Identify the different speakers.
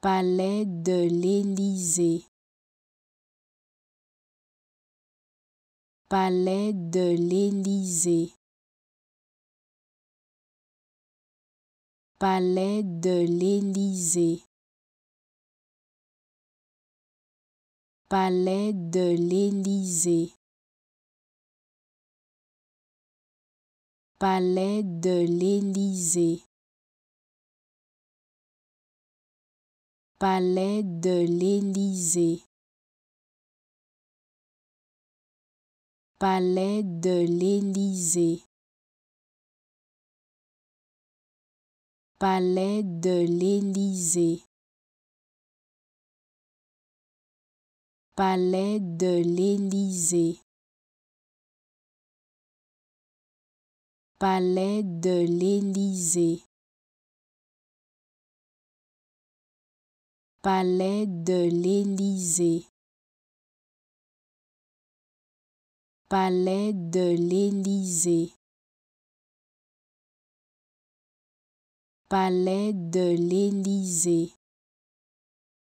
Speaker 1: Palais de l'Élysée. Palais de l'Élysée. Palais de l'Élysée. Palais de l'Élysée. Palais de l'Élysée. Palais de l'Élysée. Palais de l'Élysée. Palais de l'Élysée. Palais de l'Élysée. Palais de l'Élysée. Palais de l'Élysée. Palais de l'Élysée. Palais de l'Élysée.